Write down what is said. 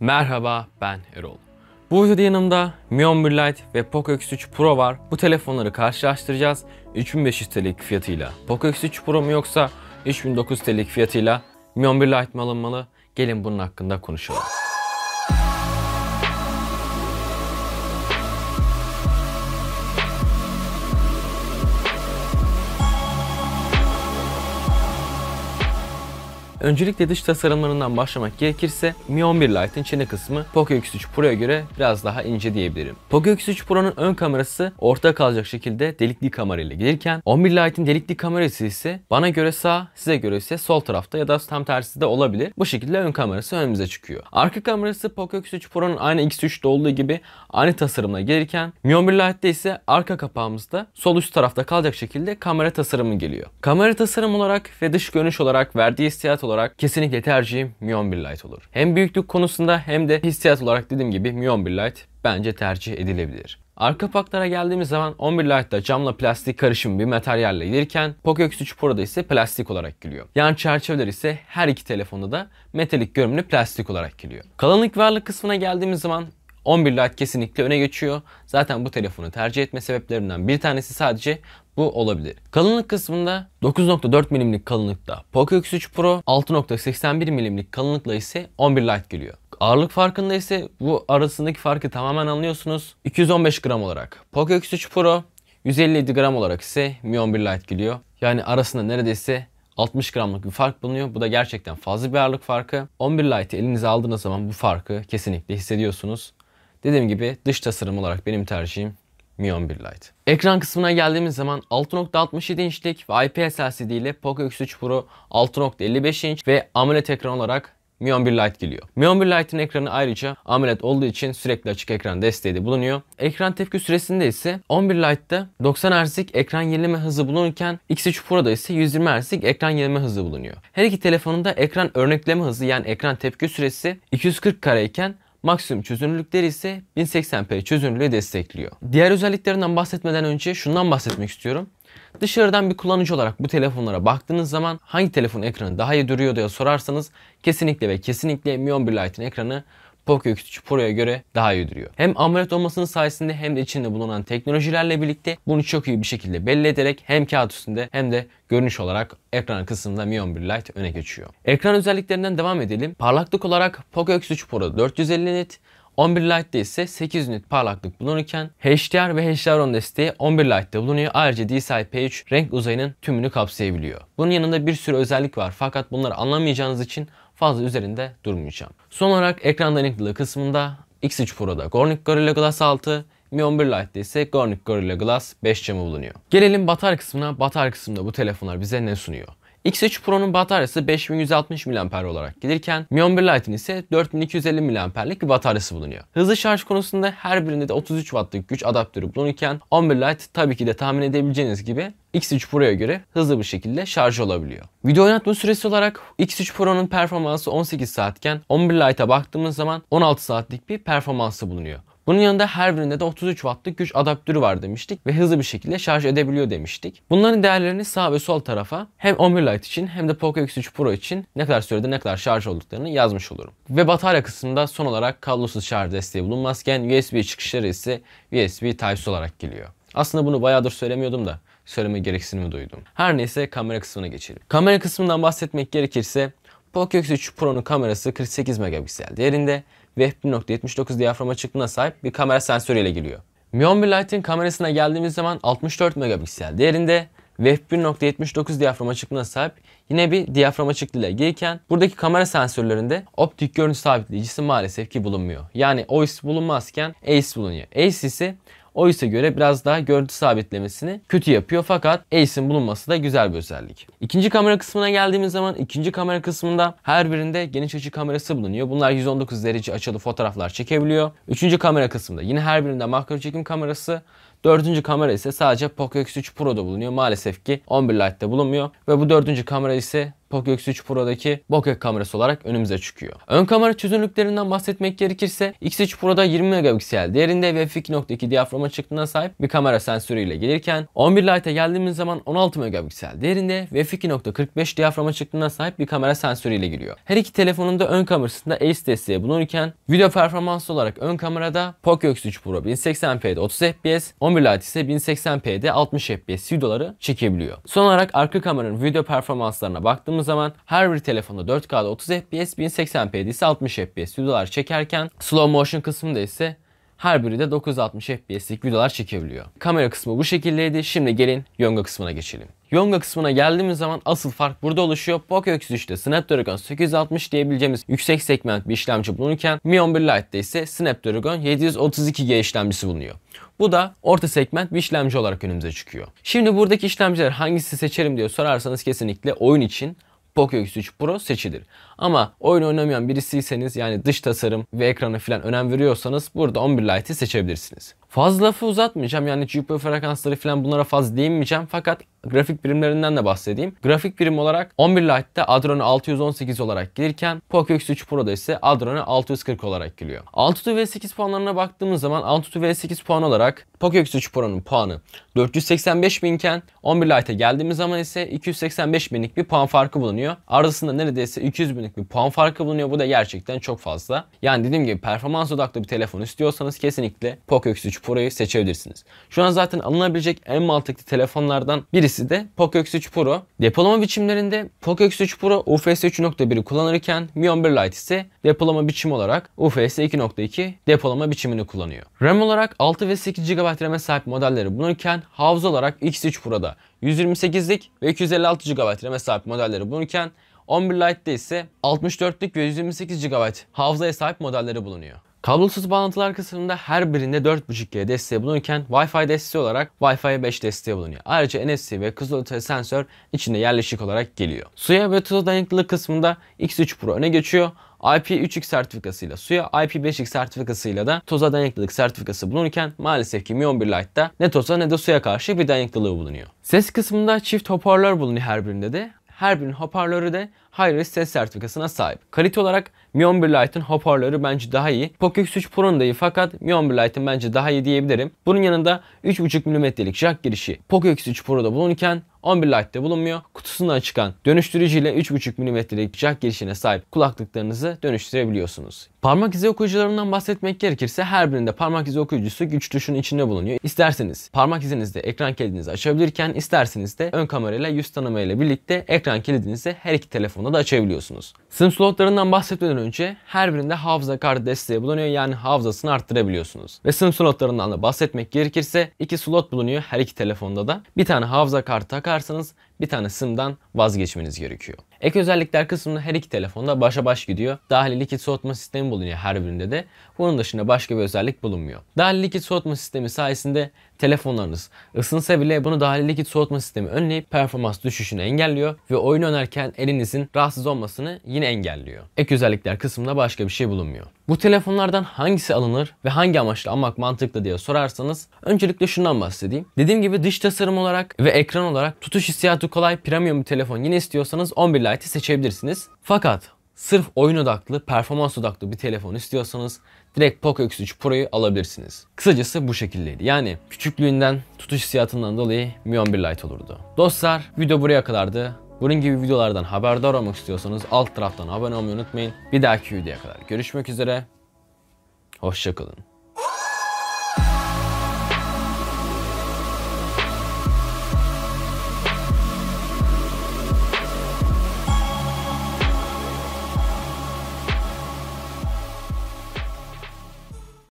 Merhaba ben Erol. Bu videoda yanımda Mi 11 Lite ve Poco X3 Pro var. Bu telefonları karşılaştıracağız. 3500 TL'lik fiyatıyla Poco X3 Pro mu yoksa 3900 TL'lik fiyatıyla Mi 11 Lite mi alınmalı? Gelin bunun hakkında konuşalım. Öncelikle dış tasarımlarından başlamak gerekirse Mi 11 Lite'ın çene kısmı Poco X3 Pro'ya göre biraz daha ince diyebilirim. Poco X3 Pro'nun ön kamerası orta kalacak şekilde delikli kamera ile gelirken 11 Lite'ın delikli kamerası ise bana göre sağ, size göre ise sol tarafta ya da tam tersi de olabilir. Bu şekilde ön kamerası önümüze çıkıyor. Arka kamerası Poco X3 Pro'nun aynı X3'te olduğu gibi aynı tasarımla gelirken Mi 11 Lite'de ise arka kapağımızda sol üst tarafta kalacak şekilde kamera tasarımı geliyor. Kamera tasarım olarak ve dış görünüş olarak verdiği hissiyat olarak kesinlikle tercihim Mi 11 Lite olur. Hem büyüklük konusunda hem de hissiyat olarak dediğim gibi Mi 11 Lite bence tercih edilebilir. Arka kapaklara geldiğimiz zaman 11 Lite'da camla plastik karışımı bir materyalle gelirken Poco X3 Pro'da ise plastik olarak geliyor. Yan çerçeveler ise her iki telefonda da metalik görünümlü plastik olarak geliyor. Kalınlık ve ağırlık kısmına geldiğimiz zaman 11 Lite kesinlikle öne geçiyor. Zaten bu telefonu tercih etme sebeplerimden bir tanesi sadece bu olabilir. Kalınlık kısmında 9.4 mm'lik kalınlıkta Poco X3 Pro, 6.81 mm'lik kalınlıkla ise 11 Lite geliyor. Ağırlık farkında ise bu arasındaki farkı tamamen anlıyorsunuz. 215 gram olarak Poco X3 Pro, 157 gram olarak ise Mi 11 Lite geliyor. Yani arasında neredeyse 60 gramlık bir fark bulunuyor. Bu da gerçekten fazla bir ağırlık farkı. 11 Lite'i elinize aldığınız zaman bu farkı kesinlikle hissediyorsunuz. Dediğim gibi dış tasarım olarak benim tercihim Mi 11 Lite. Ekran kısmına geldiğimiz zaman 6.67 inçlik ve IPS LCD ile Poco X3 Pro 6.55 inç ve AMOLED ekran olarak Mi 11 Lite geliyor. Mi 11 Lite'ın ekranı ayrıca AMOLED olduğu için sürekli açık ekran desteği de bulunuyor. Ekran tepki süresinde ise 11 Lite'da 90 Hz'lik ekran yenileme hızı bulunurken X3 Pro'da ise 120 Hz'lik ekran yenileme hızı bulunuyor. Her iki telefonunda ekran örnekleme hızı yani ekran tepki süresi 240 kareyken Maksimum çözünürlükleri ise 1080p çözünürlüğü destekliyor. Diğer özelliklerinden bahsetmeden önce şundan bahsetmek istiyorum. Dışarıdan bir kullanıcı olarak bu telefonlara baktığınız zaman hangi telefon ekranı daha iyi duruyor diye sorarsanız kesinlikle ve kesinlikle Mi 11 Lite'in ekranı Poco X3 Pro'ya göre daha iyi duruyor. Hem AMOLED olmasının sayesinde hem de içinde bulunan teknolojilerle birlikte bunu çok iyi bir şekilde belli ederek hem kağıt üstünde hem de görünüş olarak ekran kısmında Mi 11 Lite öne geçiyor. Ekran özelliklerinden devam edelim. Parlaklık olarak Poco X3 Pro 450 nit, 11 Lite'de ise 8 nit parlaklık bulunurken HDR ve HDR10 desteği 11 Lite'de bulunuyor. Ayrıca DCI-P3 renk uzayının tümünü kapsayabiliyor. Bunun yanında bir sürü özellik var fakat bunları anlamayacağınız için fazla üzerinde durmayacağım. Son olarak ekran dayanıklılığı kısmında X3 Pro'da Gornick Gorilla Glass 6, Mi 11 Lite'de ise Gornick Gorilla Glass 5 camı bulunuyor. Gelelim batarya kısmına. Batarya kısmında bu telefonlar bize ne sunuyor? X3 Pro'nun bataryası 5160 mAh olarak gelirken Mi 11 Lite'in ise 4250 mAh'lik bir bataryası bulunuyor. Hızlı şarj konusunda her birinde de 33 Watt'lık güç adaptörü bulunurken 11 Lite tabii ki de tahmin edebileceğiniz gibi X3 Pro'ya göre hızlı bir şekilde şarj olabiliyor. Video oynatma süresi olarak X3 Pro'nun performansı 18 saatken 11 Lite'a baktığımız zaman 16 saatlik bir performansı bulunuyor. Bunun yanında her birinde de 33 wattlık güç adaptörü var demiştik ve hızlı bir şekilde şarj edebiliyor demiştik. Bunların değerlerini sağ ve sol tarafa hem 11 Lite için hem de Poco X3 Pro için ne kadar sürede ne kadar şarj olduklarını yazmış olurum. Ve batarya kısmında son olarak kablosuz şarj desteği bulunmazken USB çıkışları ise USB Type-C olarak geliyor. Aslında bunu bayağıdır söylemiyordum da söyleme gereksinimi duydum. Her neyse kamera kısmına geçelim. Kamera kısmından bahsetmek gerekirse Poco X3 Pro'nun kamerası 48 megapiksel değerinde ve f1.79 diyafram açıklığına sahip bir kamera sensörüyle geliyor. Mi 11 Lite'in kamerasına geldiğimiz zaman 64 megapiksel değerinde ve f1.79 diyafram açıklığına sahip yine bir diyafram açıklığıyla gelirken buradaki kamera sensörlerinde optik görüntü sabitleyicisi maalesef ki bulunmuyor. Yani OIS bulunmazken ACE bulunuyor. ACE ise OIS'e göre biraz daha görüntü sabitlemesini kötü yapıyor fakat ACE'in bulunması da güzel bir özellik. İkinci kamera kısmına geldiğimiz zaman ikinci kamera kısmında her birinde geniş açı kamerası bulunuyor. Bunlar 119 derece açılı fotoğraflar çekebiliyor. Üçüncü kamera kısmında yine her birinde makro çekim kamerası, Dördüncü kamera ise sadece Poco X3 Pro'da bulunuyor. Maalesef ki 11 Lite'de bulunmuyor. Ve bu dördüncü kamera ise Poco X3 Pro'daki bokeh kamerası olarak önümüze çıkıyor. Ön kamera çözünürlüklerinden bahsetmek gerekirse X3 Pro'da 20 megapiksel değerinde ve f2.2 diyafram açıklığına sahip bir kamera sensörüyle gelirken 11 Lite'e geldiğimiz zaman 16 megapiksel değerinde ve f2.45 diyafram açıklığına sahip bir kamera sensörüyle giriyor. Her iki telefonun da ön kamerasında Ace desteği bulunurken video performansı olarak ön kamerada Poco X3 Pro 1080p'de 30 fps, 11 Lite ise 1080p'de 60 fps videoları çekebiliyor. Son olarak arka kameranın video performanslarına baktığımız zaman her bir telefonda 4K'da 30 fps, 1080p'de ise 60 fps videolar çekerken slow motion kısmında ise her biri de 960 FPS'lik videolar çekebiliyor. Kamera kısmı bu şekildeydi. Şimdi gelin Yonga kısmına geçelim. Yonga kısmına geldiğimiz zaman asıl fark burada oluşuyor. Poco X3'te Snapdragon 860 diyebileceğimiz yüksek segment bir işlemci bulunurken Mi 11 Lite'de ise Snapdragon 732G işlemcisi bulunuyor. Bu da orta segment bir işlemci olarak önümüze çıkıyor. Şimdi buradaki işlemciler hangisi seçerim diye sorarsanız kesinlikle oyun için Poco X3 Pro seçilir. Ama oyun oynamayan birisiyseniz yani dış tasarım ve ekrana falan önem veriyorsanız burada 11 Lite'i seçebilirsiniz. Fazla lafı uzatmayacağım yani GPU frekansları falan bunlara fazla değinmeyeceğim fakat grafik birimlerinden de bahsedeyim. Grafik birim olarak 11 Lite'de Adreno 618 olarak gelirken Poco X3 Pro'da ise Adreno 640 olarak geliyor. Antutu V8 puanlarına baktığımız zaman Antutu V8 puan olarak Poco X3 Pro'nun puanı 485 binken 11 Lite'e geldiğimiz zaman ise 285 binlik bir puan farkı bulunuyor. Ardısında neredeyse 200 binlik bir puan farkı bulunuyor. Bu da gerçekten çok fazla. Yani dediğim gibi performans odaklı bir telefon istiyorsanız kesinlikle Poco X3 Pro'yu seçebilirsiniz. Şu an zaten alınabilecek en mantıklı telefonlardan birisi de Poco X3 Pro. Depolama biçimlerinde Poco X3 Pro UFS 3.1'i kullanırken Mi 11 Lite ise depolama biçimi olarak UFS 2.2 depolama biçimini kullanıyor. RAM olarak 6 ve 8 GB RAM'e sahip modelleri bulunurken hafıza olarak X3 Pro'da 128'lik ve 256 GB RAM'e sahip modelleri bulunurken 11 Lite'de ise 64'lük ve 128 GB hafızaya sahip modelleri bulunuyor. Kablosuz bağlantılar kısmında her birinde 4.5G desteği bulunurken Wi-Fi desteği olarak Wi-Fi 5 desteği bulunuyor. Ayrıca NFC ve kızılötesi sensör içinde yerleşik olarak geliyor. Suya ve tuza dayanıklılık kısmında X3 Pro öne geçiyor. IP3X sertifikasıyla suya, IP5X sertifikasıyla da toza dayanıklılık sertifikası bulunurken maalesef ki Mi 11 Lite'da ne toza ne de suya karşı bir dayanıklılığı bulunuyor. Ses kısmında çift hoparlör bulunuyor her birinde de. Her birinin hoparlörü de Hi-Res ses sertifikasına sahip. Kalite olarak Mi 11 Lite'ın hoparlörü bence daha iyi. Poco X3 Pro'nun da iyi fakat Mi 11 Lite'ın bence daha iyi diyebilirim. Bunun yanında 3.5 mm'lik jack girişi Poco X3 Pro'da bulunurken 11 Lite'de bulunmuyor. Kutusundan çıkan dönüştürücüyle 3.5 mm'lik jack girişine sahip kulaklıklarınızı dönüştürebiliyorsunuz. Parmak izi okuyucularından bahsetmek gerekirse her birinde parmak izi okuyucusu güç tuşunun içinde bulunuyor. İsterseniz parmak izinizde ekran kilidinizi açabilirken isterseniz de ön kamerayla yüz tanıma ile birlikte ekran kilidinizi her iki telefonda da açabiliyorsunuz. SIM slotlarından bahsetmeden önce her birinde hafıza kartı desteği bulunuyor yani hafızasını arttırabiliyorsunuz. Ve SIM slotlarından da bahsetmek gerekirse iki slot bulunuyor her iki telefonda da. Bir tane hafıza kartı takarsanız bir tane SIM'den vazgeçmeniz gerekiyor. Ek özellikler kısmında her iki telefonda başa baş gidiyor. Dahili likit soğutma sistemi bulunuyor her birinde de. Bunun dışında başka bir özellik bulunmuyor. Dahili likit soğutma sistemi sayesinde telefonlarınız ısınsa bile bunu dahili likit soğutma sistemi önleyip performans düşüşünü engelliyor ve oyun oynarken elinizin rahatsız olmasını yine engelliyor. Ek özellikler kısmında başka bir şey bulunmuyor. Bu telefonlardan hangisi alınır ve hangi amaçla almak mantıklı diye sorarsanız öncelikle şundan bahsedeyim. Dediğim gibi dış tasarım olarak ve ekran olarak tutuş hissiyatı kolay premium bir telefon yine istiyorsanız 11 Lite'i seçebilirsiniz. Fakat sırf oyun odaklı, performans odaklı bir telefon istiyorsanız direkt Poco X3 Pro'yu alabilirsiniz. Kısacası bu şekildeydi. Yani küçüklüğünden, tutuş hissiyatından dolayı Mi 11 Lite olurdu. Dostlar video buraya kadardı. Bunun gibi videolardan haberdar olmak istiyorsanız alt taraftan abone olmayı unutmayın. Bir dahaki videoya kadar görüşmek üzere. Hoşçakalın.